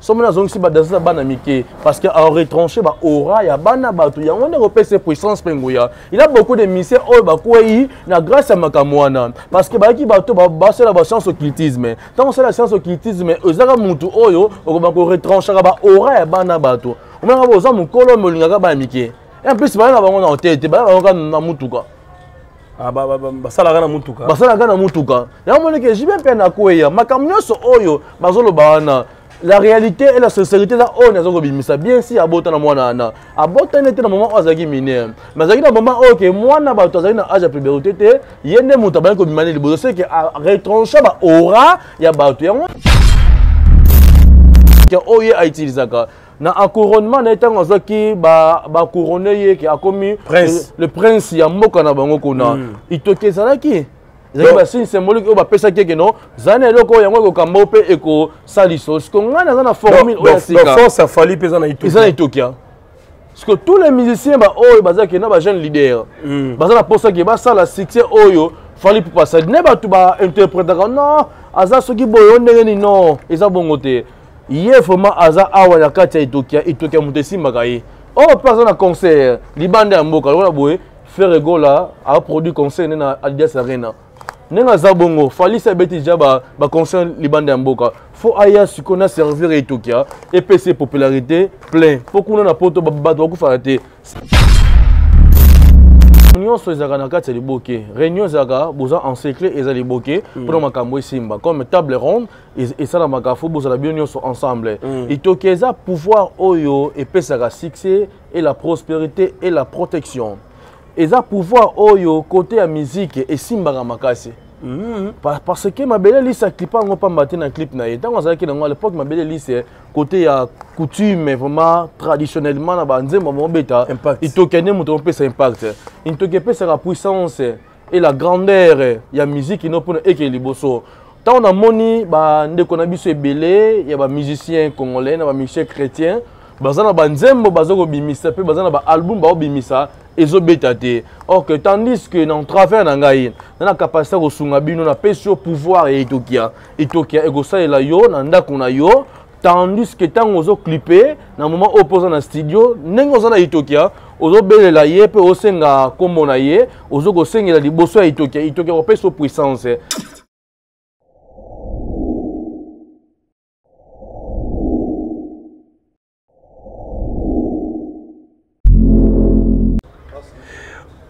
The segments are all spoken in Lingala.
somo na azongisi badanse na bana mike parce que aretranche baora ya bana bato yango nde kopesa puissance mpe nguya ila beaucoup de mise oyo bakwei na grâce ya makambo wana parce que bayaki bato basala bascience occultisme ntango osala science occultisme ezaka motu oyo okoba koretranchaka baora ya bana bato omonaka boza mokolo me olingaka bana mike en plus bana na bango na hotel te bana na bango kaka na motuka Ah, basalaka na motuka basalaka na motuka yango moneke jibe mpe nakweya makambo nyonso oyo bazoloba wana la réalité et la sincérité eza oyo naza kobimisa bien si abota na mwana wana abotani te na mama oyo azalaki mineur mais azalaki na mama oyo ke mwana bato azalaki na age ya puberité te ye nde moto abandi kobima ne liboso seke retrancha baora ya bato yango oyo ye autilisaka na acouronnement na ye ntango azwaki bacouronne ye ke akomi le prince ya mboka na bango kuna mm. itoki ezalaki ezalaki basigne symbolique oyo bapesaki eke no zala na eloko oyo yango ekokamba yo mpe ekosalisa yo siko ngai naza na formule oyo ya sikaeza na itokia siko tous les musiciens baoyo bazalaki na bajeune leader mm. baza na mposa ke basala succès oyo fali pupasadi ne bato bainterpretaka non aza soki boye yo ndenge nini non eza bongo te ye vraiment aza awa na kati ya etoki etoki ya moto esimbaka ye or oh, mpe aza na concert libanda ya mboka lokola boye ferre gola aproduit concert nde na adidas arena ndenge aza bongo falisi abeti deja baconcert ba libanda ya mboka fo aya sikoyo na servir ya etoki ya epesi ye popularité plein mpo kuna na poto bato bakufaka te nyonso ezalaka na kati ya liboke réunion ezalaka boza en secret eza liboke mpona mm. makambo esimba comme table ronde esalamaka fo bozala bino nyonso ensemble mm. etoki eza pouvoir oyo epesaka succès et la prospérité et la protection eza pouvoir oyo kote ya miziki esimbaka makasi Mm -hmm. parce que mabele lise aclipa yango mpamba te na clip na ye ntango azalaki nango à l'époque mabele lise côté ya coutume vraiment traditionnellement na banzembo mobeta itoki ane moto mopesa impact ntoki epesaka puissance et la grandeur ya musique ino mpona ekele liboso ntango namoni bandeko na biso ebele ya bamusicien congolais na bamusicien chrétien baza na banzembo baza kobimisa mpe baza na baalbum baobimisa ezobeta te or que tandis que na travers na ngai na na capacité ya kosunga bino napesi yo pouvoir ya etokia etokia ekosalela yo na ndako na yo tandis que ntango ozo clipe na moment oyo mpe oza na studio ndenge oza na itokia ozobelela ye mpe osenga nkombo na ye ozo kosengela liboso ya itokia itokia kopesa puissance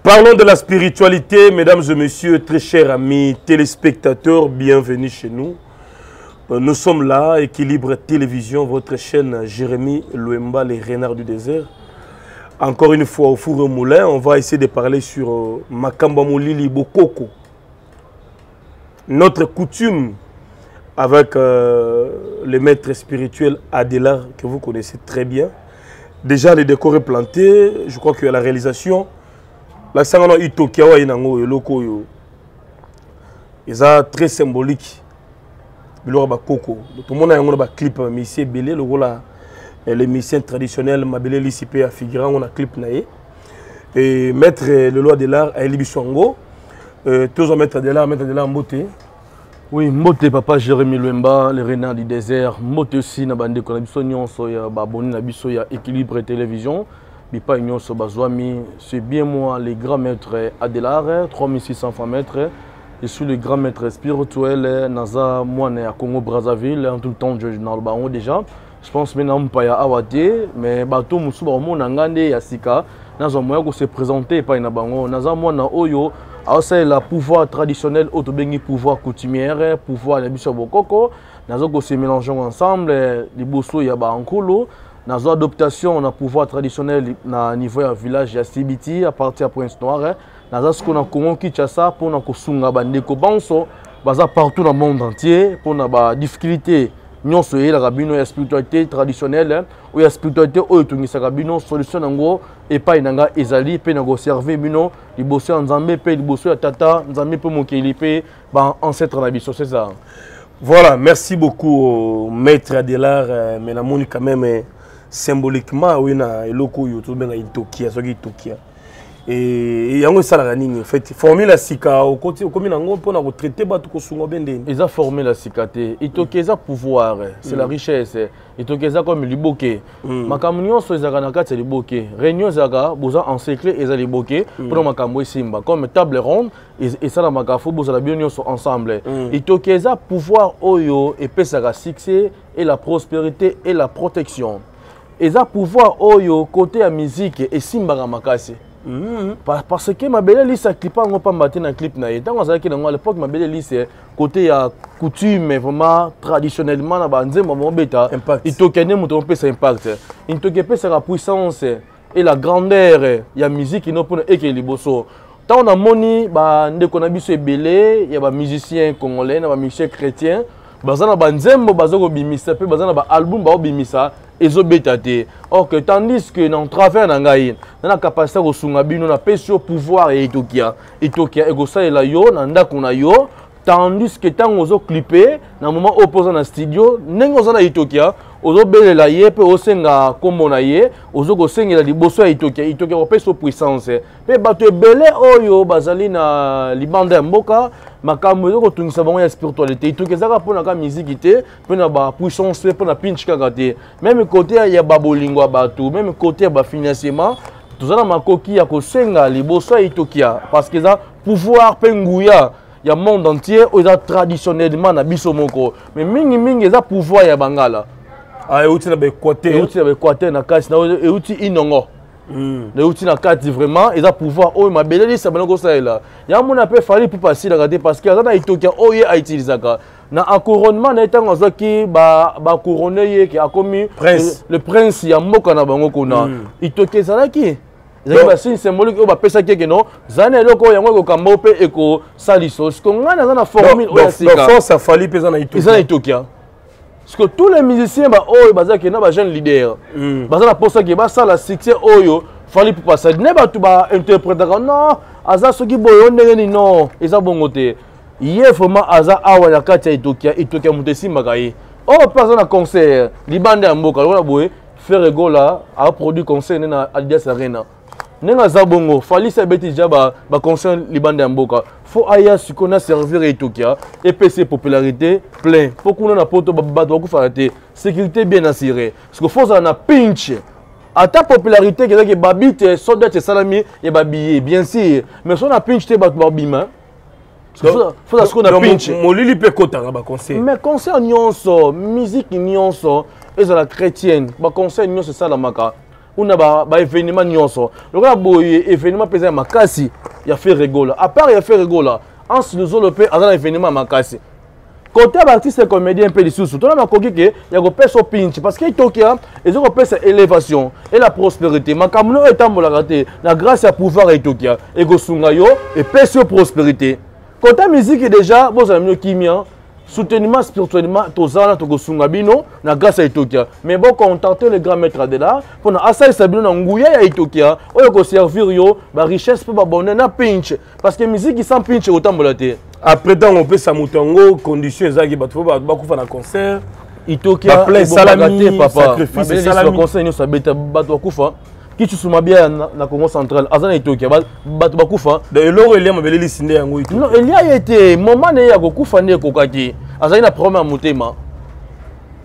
Parlons de la spiritualité, mesdames et messieurs, très chers amis téléspectateurs, bienvenue chez nous. Euh, nous sommes là, Équilibre Télévision, votre chaîne Jérémy Louemba, les renards du désert. Encore une fois, au four au moulin, on va essayer de parler sur Macamba euh, Makamba Bokoko. Notre coutume avec euh, le maître spirituel Adela, que vous connaissez très bien. Déjà, les décors est planté. Je crois que la réalisation, la sangano itokiawa inango eloko yo. Eza très symbolique. Bilora ba koko. Tout le monde a yango ba clip euh, monsieur Belé lokola euh, les musiciens traditionnels mabele lisipe ya figurant on a clip nae. Et maître le loi de l'art ayeli biso yango euh, tozwa maître de l'art maître de l'art mbote oui mbote papa jérémi lwemba le renard du désert mbote aussi na bandeko na biso nyonso ya baboni na biso ya équilibre télévision bipai nyonso bazwami c'est bien moi le grand maître adelar 3600 francs maître je suis le grand maître spirituel naza mwana ya congo brazzaville en tout le temps je naloba yango déjà je pense mpe na mpaya awa te mais bato mosusu bakomona ngai nde ya sika nazwa moya kose présente epai na bango naza mwana oyo aosalela pouvoir traditionnel oyo tobengi pouvoir coutumière pouvoir na biso ya bokoko naza kose mélange yango ensemble liboso ya bankolo nazwa adoptation na pouvoir traditionnel na niveau ya village ya cibiti à partir ya prince noire naza sikoyo na congo kinshasa mpo na kosunga bandeko banso baza partout na monde entier mpo na badifficulté nyonso eyelaka bino ya spiritualité traditionnelle oyo ya spiritualité oyo etungisaka bino solution yango epai na ngai ezali mpe na koserve bino liboso ya nzambe mpe liboso ya tata nzambe mpe mokeli mpe baancetre na biso cesar voilà merci beaucoup maître adelar euh, mais namoni quand même euh, symboliquement oyo na eloko oyo tobenga itokia soki itokia Et yango esalaka nini en fait formule ya sika okoti okomi nango mpona kotraite bato kosunga obe ndeni eza formule ya sika te itoki eza pouvoir c'est la mm. richesse itoki eza comme liboke mm. makambo nyonso ezalaka na kati ya liboke réunion ezalaka boza en secret eza liboke mm. mpona makambo esimba comme table ronde esalamaka fo bozala bino nyonso ensemble itoki eza pouvoir oyo epesaka succès et la prospérité et la protection eza pouvoir oyo kote ya miziki esimbaka makasi Mm -hmm. parce que mabele lise aclipa yango mpamba te na clip na ye ntango azalaki nango à l'époque mabele lise côté ya coutume vraiment traditionnellement na banzembo mobeta itoki ya nde moto mopesa impact intoki epesaka puissance et la grandeur ya musique ino mpona ekele liboso ntango namoni bandeko na biso ebele ya bamusicien congolais na bamusicien chrétien baza na banzembo baza kobimisa mpe baza na baalbum baobimisa ezobeta te or que tandis que na travers na ngai na na capacité ya kosunga bino napesi yo pouvoir ya etokia etokia ekosalela yo na ndako na yo tandis que ntango ozo clipe na moment oyo mpe oza na studio ndenge oza na itokia ozobelela ye mpe osenga nkombo na ye ozo kosengela liboso ya itokia itokia kopesa puissance mpe bato ebele oyo bazali na libanda ya mboka makambo ezo kotungisa bango ya spiritualité itokia ezaka mpo na ka miziki te mpe na bapuissance mpe mpo na pinch kaka te meme kote ya babolingo ya bato meme kote ya bafinancement toza na makoki ya kosenga liboso ya itokia parce que eza pouvoir mpe nguya ya monde entier oyo eza traditionnellement na biso moko mais mingi mingi eza pouvoir ya bangala ah, euti na baequateur euti na baequateur na kasi euti inongo hmm. euti na kati vraiment eza pouvoir oyo mabele lisa bana kosalela ya mona mpe fali mpo pasilaka te parce que aza na etokia oyo ye autilisaka na acouronnement na ye ntango azwaki bacouronne ye ke akomi le prince ya mboka na bango kuna hmm. itoki ezalaki ezalaki basigne symbolique oyo bapesaki eke no zala na eloko yango ekokamba o mpe ekosalisa o siko ngai naza na formule oyo ya sikaforce ya fali mpe eza na itoki eza na itoki siko tous les musiciens baoyo baza kena bajeune leader hmm. baza na mposa ke basala succès oyo fali pupa sadi ne bato bainterpretaka non aza soki boye o ndenge nini non eza bongo te ye vraiment aza awa na kati ya itoki ya itoki ya moto esimbaka ye oyo oh, mpe aza na concert libanda ya mboka lokola boye Ferre Gola a produit concert na Adidas Arena. ndenge aza bongo falisi abeti deja baconcert libanda ya mboka fo aya sikoyo na servir etokia epesa popularité plein mpo kuna na poto bato bakufaka te sécurité bien assiré siko fo ozala na pinch ata popularité ekezaki babi te sodat esalami ya babiye bien sûr mais so na pinch te bato babima foza sikoyo na pinche molili mpe ekotaka baconseil mais concert nyonso musique nyonso ezala chrétienne baconcert nyonso esalamaka una baévénement nyonso lokola boye événement mpe eza ya makasi ya ferregola à part ya ferregola anse luzolo mpe aza na événement ya makasi kota baartiste comédien mpe lisusu tona makoki ke ya kopesa opinci parce que etokia eza kopesa élévation e la prospérité makambo na oyo etambolaka te na grâce ya pouvoir ya etokia ekosunga yo epesi yo prospérité kota miziki déjà bozala mino kimia soutenement spirituellement toza wana tokosunga bino na grâce ya etokia mais bocontacte le grand maître de l'art mpona asalisa bino na nguya ya etokia oyo ekoservir yo barichesse mpe babonheur na pinche parce que musique sans pinch ekotambola te après ntango opesa moto yango condition ezalaki bato po bakufa na concert itokia ebongaka te papa mabele conseil nyonso abeta bato bakufa kisusu mabia na congo central aza na etokia bato bakufa eloko elia mabele lisi nde yango elia ye te moma na ye ya kokufa nde ekokaki azali na problème ya motema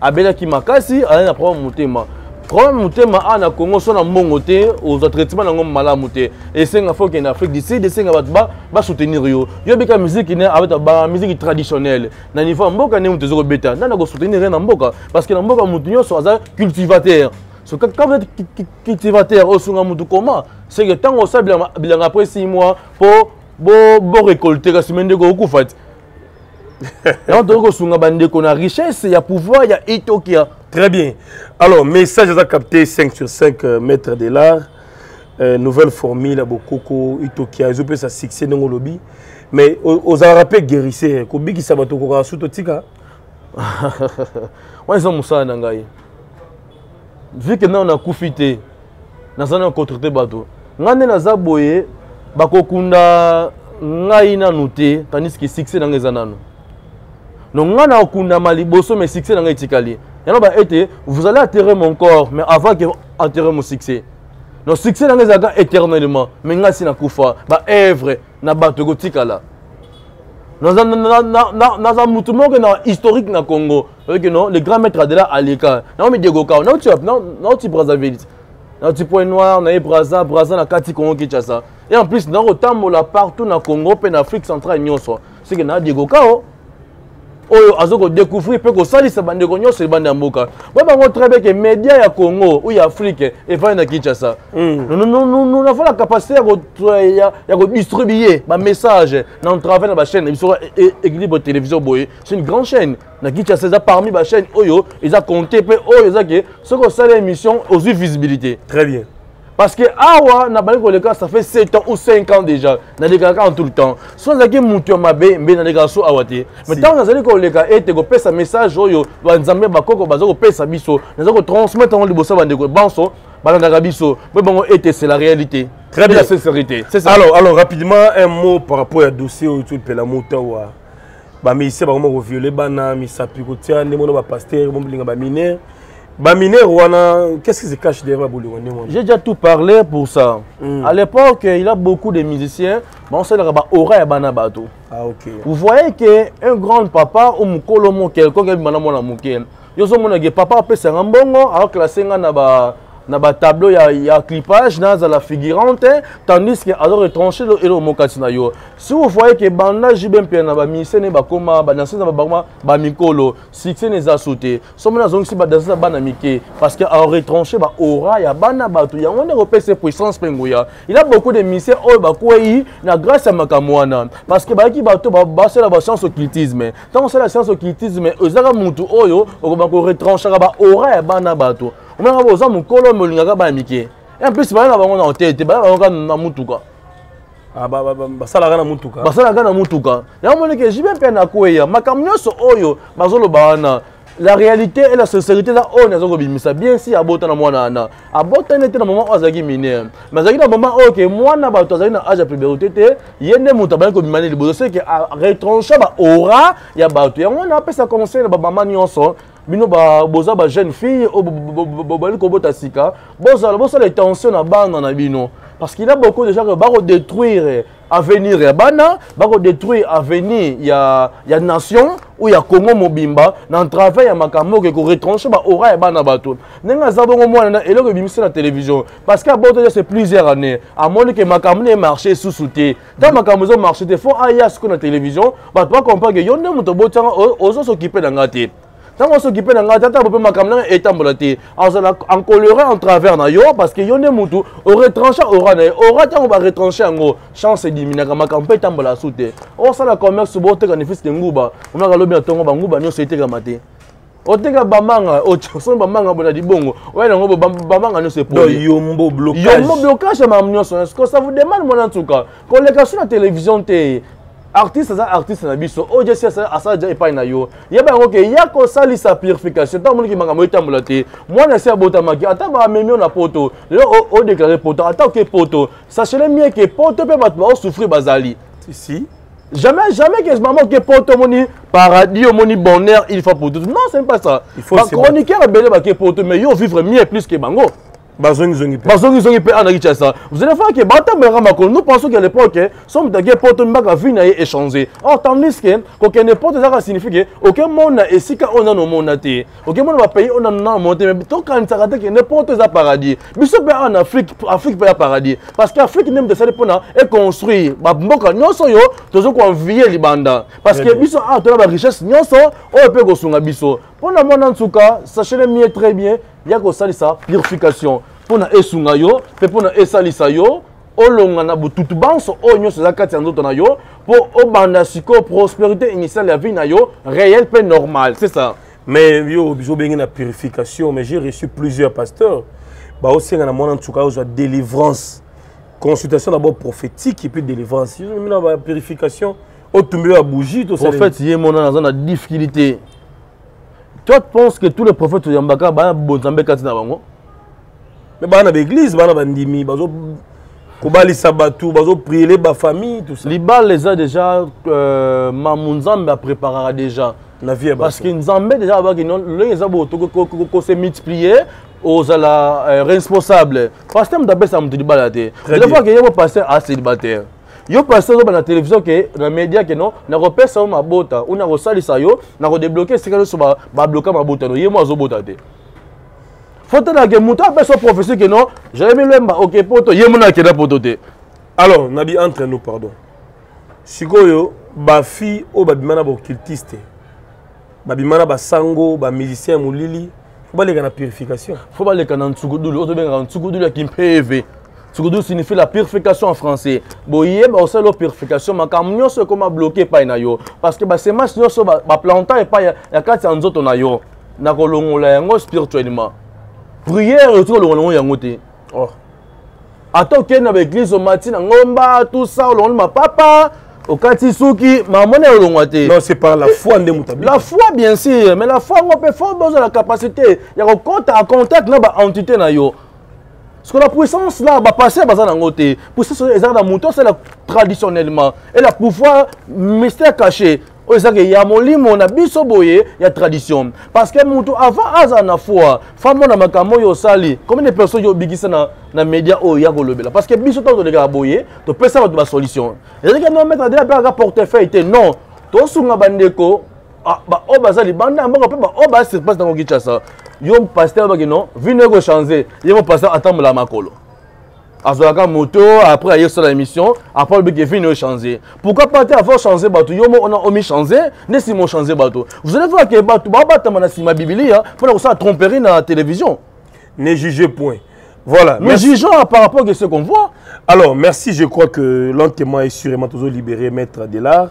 abelaki makasi azali na problème motema problème motema awa na congo so na mbongo te ozwa traitement na yango malamu te esenga fo okende afrique du sud esenga bato basoutenir yo yo obika miziki ne abeta bamiziki traditionnelle na niveau ya mboka nde moto eza kobeta nani akosoutenir ye na mboka parce que na mboka moto nyonso aza cultivateur so quand vous êtes cultivateur osunga moto comment c'est que ntango osala bilanga après 6 mois mpo borecolte kasi me ndeko okufa te yango tokoki kosunga bandeko na richesse ya pouvoir ya etokia très bien alors message aza capté 5 sur 5 euh, maître de l'art euh, nouvelle formule ya bokoko etokia ezopesa succès ndenge olobi mais ozalaka mpe guérisseur kobikisa bato okokaka su totika wana eza mosala na ngai vu que nano nakufi te naza nano contracte bato ngai nde naza boye bakokunda ngai nanu te tandiske succès na ngai eza nanu donc ngai nakokundama liboso mais succès na ngai etikali yango ba ete vous allez atterrer mon corps mais avant que atterrer mon succès donc succès na ngai ezalaka éternellement mais ngai si nakufa baevre na bato ekotikala naza mutu moko na historique na congo Oyo que non, le grand maître Adela Aleka. Non, mais Diego Kao, non, tu as, non, non, tu Brazzaville. Non, tu point noir, non, Brazza, Brazza, na Kati Congo Kinshasa. Et en plus, non, autant mola partout na Congo, pe na Afrique centrale, nyonso. C'est que na Diego Kao, oyo azo ko découvrir pe ko salisa bande ko nyonso bande ya mboka. Ba bango très bien que média ya Congo ou ya Afrique et va na Kinshasa. Mm. Nous nous nous nous avons la capacité ya ko ya ko distribuer ba messages na travers na ba chaînes, biso équilibre télévision boye. c'est une grande chaîne na kinshasa eza parmi bachaîne oyo eza compte mpe oyo eza ke soki osali émission ozwi visibilité très bien parce que awa nabandi koleka ça fait 7 ans ou 5 ans déjà nalekalaka en tout le temps so nazalaki motu ya mabe mbe nalekaa so awa te mais ntango nazali koleka ete kopesa message oyo banzambe ya bakoko baza kopesa biso naza kotransmettre yango liboso ya bandeko banso balandaka biso mpe bango ete c'est la réalité très bien la sincérité c'est ça alors alors rapidement un mot par rapport ya dossier oyo tolipela mota wa bamilise bango moko viole bana misapi kotia nde mona bapastere bolinga baminere baminere wana qu'est-ce qui se cache derrière babolingo ndenge wana j'ai déjà tout parlé pour ça mm. à l'époque il a beaucoup de musiciens baosalaka baora ya bana bato ah, okay. vous voyez que un grand papa ou mokolo mo quelconque abima na mwana moke yo ozomona ke papa apesa nga mbongo aoklasse nga na ba na batableau ya, ya clipage nazala figurant te tandis ke azo retranche eloko moko kati na yo si vous voyez ke banda jube mpena na bamusicien ne bakoma badanse na babakoma bamikolo succès neza su te somo nazongisi badanse na bana mike parce que aretranche baora ya bana bato yango nde kopesa puissance mpe nguya ila beaucoup de musicien oyo bakwei na grâce ya makambo wana parce que bayaki bato basala bascience occultisme ntango osala science occultisme ezaka motu oyo okoba koretranchaka baora ya bana bato omonaka bo oza mokolo me olingaka bana mike en plus baya na bango na hotel te baya na bango kaka na motuka ah, basalaka na motuka basalaka na motuka yango moneke jibe mpe na kweya makambo nyonso oyo bazoloba wana la réalité et la sincérité eza oyo naza kobimisa bien si abota na mwana wana abotani te na mama oyo azalaki mineur mais azalaki na mama oyo ke mwana bato azalaki na age ya puberité te ye nde moto abandi kobima ne liboso seke retrancha baora ya bato yango wana apesa conseil na bamama nyonso bino boza ba jeune fille oyo bobali kobota sika bozala bosala tension na bana na bino parce qu'il a beaucoup de gens bakodétruire avenir ya bana bakodétruire avenir ya, ya nation ou ya congo mobimba na travail ya makambo oke koretranche baora ya bana bato ndenge aza bongo mwana na eloko ebimisi na télévision parce que abotaki se plusieurs année amoni ke makambo ne marché esusu te ntango makambo ezo marché te fo aya sikoyo na télévision bato bacomprendre ke yo nde moto obotianga ozosokipe na ngai te ntango osokipe na ngai tata bope makambo nanga etambola te azala encolere en travers na yo parce que yo nde motu oretranche ora na ye ora ntango baretranche yango chance ediminaka makambo mpe etambola su te osala commerce boteka nefisi de nguba omaka lobi na ntongo banguba nyonso etekama te oteka bamanga osomi bamanga bona libongo oya nango bamanga nyonso epoyombo blocage ya makambo nyonso ça vous demande mwana nsuka koleka so na télévision te artiste aza artiste na biso oyo jesi asala ja epai na yo yeba yango ke ya kosalisa purification ntango omoniki makambo etambola te mwana esi abotamaki ata bamemio na poto lelo odeklare poto ata oke poto sachele mie ke poto mpe bato baosouffrir bazali si jamais jamais que maman oke poto omoni paradis omoni bonheur une fois pour toutes non c'est pas ça bachroniqueur ebele bake poto mais yo vivre mieux plus que bango bazongizongi pe bazongizongi pe ana kichasa vous allez voir que batambolaka makolo nous pensons qu'à l'époque somme de guerre poto mbaka vie na ye échangé or tandis que kokende poto ezaka signifie que okemona esika oyo nano omona te okemona bapays oyo nano nano monte mais tokanisaka te kende poto eza paradis biso mpe awa na afrique afrique mpe ya paradis parce que afrique nde moto esali mpona econstruire bamboka nyonso oyo tozo koenvie libanda parce que biso awa tona barichesse nyonso oyo mpe ekosunga biso mpo na mwana nsuka sachele mie très bien ya kosalisa purification mpo na esunga yo mpe mpo na esalisa yo olonga na botutu banso oyo nyonso eza kati ya nzoto na yo mpo obanda sikoyo prosperité initiale ya vie na yo réel mpe normal c'est ça mais yo bizobenge na purification mais j'ai reçu plusieurs pasteurs baosenga na mwana nsuka ozwa délivrance consultation d'abord prophétique et puis délivrance mina ba purification otumbi ya bougie en fait ye mona naza na difficulté toi tu penses que tous les prophètes oyambaka baa bonzambe kati na bango me baa na baeglise baa na bandimi bazo kobalisa bato bazopriele bafamille tout ça libala eza déjà euh, mamu nzambe apreparaka déjà na vie parce que nzambe déjà abaki lolenge eza boye kose multiplier ozala euh, responsable pasteur moto apesa moto libala te elefaki ye bo pasteur aselibataire yo pasteur ozoba na télévision ke na média ke non nakopesa yo mabota ou nakosalisa yo nakodebloke esika nyonso babloka mabota no ye mo azobota te fotanake moto apesa prophétie ke non jaemi lemba oke poto ye mona akenda poto te alors nabi entre nous pardon sikoyo bafille oyo babima na baoccultiste babima na basango bamusicien ya molili fo baleka na purification fo baleka na nsukudulu oyo tobengaka nsukudulu ya kimpeve nsukudulu signifie la purification en français boyeba osala purification makambo nyonso ekoma bloke epai na yo parce que basemence nyonso baplanta epai ya kati ya nzoto na yo nakolongola yango spirituellement prière oyoki kolongola yango yango te oh. ata okei na baeglise omati na ngomba tout ça olongoli mapapa okati suki mamona ya olongwa te non c'est par la foi nde moto la foi bien sûr mais la foi yango mpe fo bozwa la capacité ya kokɔta en contact na baentité na yo parce que la puissance là bapaster baza nango te puissance ezalaka na moto asala traditionnellement et la pouvoir mystère caché oyo ezake ya molimo na biso boye ya tradition parce que moto avant azala na foi famona makambo oyo osali combien de personnes yo obikisa na, na média oyo ya kolobela parce que biso ntango tolekaka boye topesa bato basolution ezalaki no maître adela apekaka portefeuille te non tosunga bandeko ah, baoyo baza libanda ya mboka mpe baoyo baa sur place nango kinshasa yo pasteur obaki non vino ekochange ye mo pasteur atambola makolo azwaka moto après aye osala émission après alobi ke vino echange pourquoi pas te avant change bato yo moko ona omichange nde nsima ochange bato vous allez voir ke bato babatama na nsima bibilia mpo na kosala tromperie na télévision ne juge point Voilà. Nous merci. jugeons par rapport à ce qu'on voit. Alors, merci. Je crois que lentement et sûrement, tous libéré Maître Delard.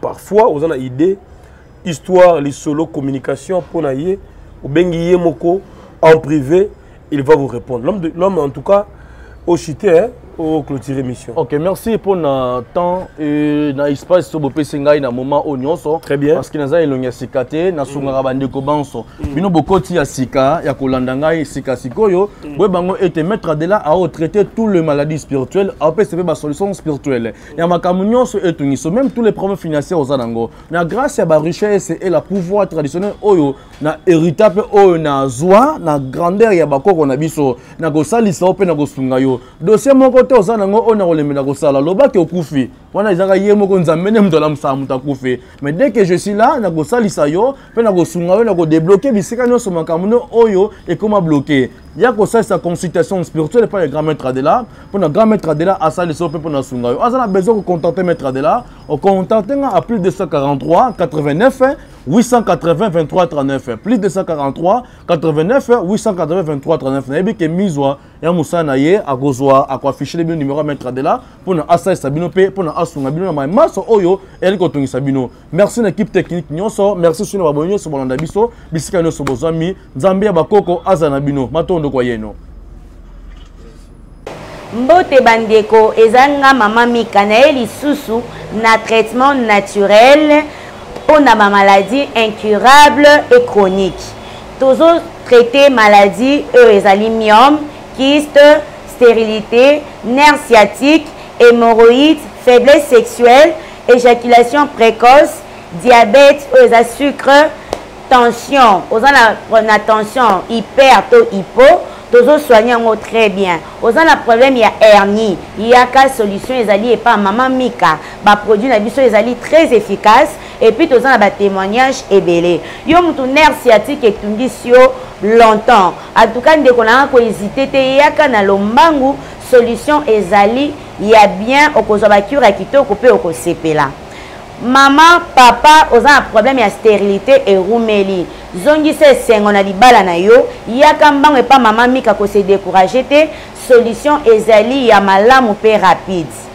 parfois oza na idée histoire lisolo communication mpo na ye obengi ye moko en privé il va vous répondre l'homme en tout cas ochite hein? au clôturer mission. Ok, merci pour le temps et l'espace sur bopesi ngai na moment au nyonso. Très bien. Parce que naza elongi ya sika te, na sungaka mm. bandeko banso. Mm. Bino bokoti ya sika ya kolanda ngai sika sikoyo, mm. boye bango ete mettre de là à traiter tout le maladie spirituelle, à pesa pe ba solution spirituelle. ya makambo nyonso etungiso meme tous les problèmes financiers oza nango na grâce ya barichesse et la pouvoir traditionnel oyo na hérita mpe oyo nazwa na grandeur ya bakoko na biso na kosalisa yo mpe na kosunga yo dossier moko te oza nango oyo na kolembela kosala lobaki okufi wana ezaka ye moko nzambe nde moto alamusaka moto akufi mais dès que je suis là na kosalisa yo mpe na kosunga yo na kodebloke bisika nyonso makambo no oyo ekoma bloke ya kosalisa consultation spirituelle epai ya grand maître adela mpo na grand maître adela asalisa yo mpe mpo na sunga yo aza na besoin kocontacte maître adela ocontacte nga a plus 243 89 880 23 39 plus 243 89 880 23 39 nayebi ke mizwa ya mosala na ye akozwa akoaffichele bino numero ya maître adela mpo na asalisa bino mpe mpo na asunga bino na maye manso oyo eyali kotungisa bino merci na équipe technique nyonso merci soki na baboyi nyonso bolanda biso bisika nyonso bozwami nzambe ya bakoko aza na bino matondo kwa yeno mbote bandeko eza nga mama mika na ye lisusu na traitement naturel mpo na bamaladi incurable et chronique tozotraite maladi oyo ezali miome kiste stérilité nerf sciatique hémorroïde faiblesse sexuelle éjaculation précoce diabète oyo eza sucre tension oza na, na tension hyper to hypo tozosoigne yango très bien oza na problème ya hernie yaka solution ezali epa mama mika baproduit na biso ezali très efficace epuis toza na batémoignage ebele yo motu nerf sciatique etungisi yo longtemps en tout cas ndeko nanga kohésite te yaka na lombangu solution ezali ya bien okozwa ba cure ya kitoko mpe okosepela mama papa oza na problème ya sterilité erumeli zongisa esengo na libala na yo yaka mbango epa mama mika kose décourage te solution ezali ya malamu mpe rapide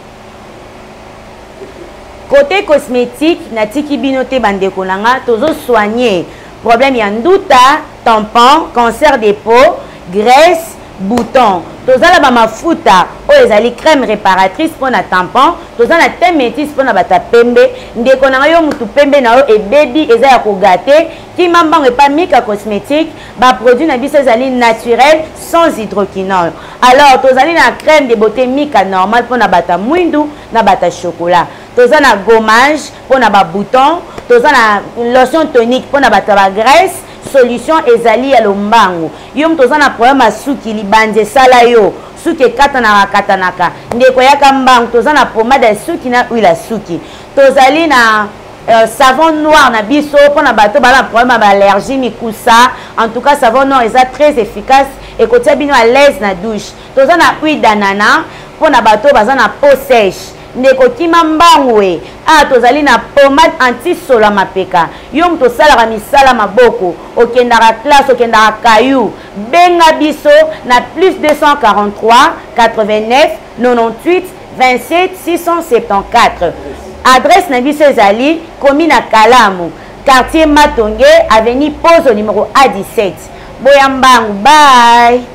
kote cosmétique natiki bino te bandeko na nga tozosoigne problème ya nduta tampon cancer de peau graisse bouton toza na bamafuta oyo ezali crème réparatrice mpo na tampon toza na te métis mpo na bato ya pembe ndeko na ngai yo motu pembe na yo ebebi eza ya kogate kima mbango epa mika cosmétique baproduit na biso ezali naturel sans hydroquinol alors tozali na crème de beauté mika normal mpo na bato ya mwindu na bato ya chocolat toza na gommage pona ba bouton toza na lotion tonique pona bato ya ba graisse solution ezali ya lombangu yo moto oza na problème ya suki libanzi esala yo suki ekatanaka katanaka ndeko yaka mbangu toza na pomade ya suki na huile ya suki tozali na Euh, savon noir na biso mpona bato bala problème ya baallergie mikusa en tout cas savon noir eza très efficace ekotia bino à l'aise na douche toza na huile d'anana mpona bato baza na peau sèche Ndeko kima mbangu e, awa tozali na pomade anti-sola mapeka. Yo moto osalaka misala maboko, okendaka classe, okendaka caillou, benga biso na plus 243 89 98 27 674. Adresse na biso ezali komi na Kalamu, quartier Matonge, avenue Pozo numero A17. Boya mbangu, bye!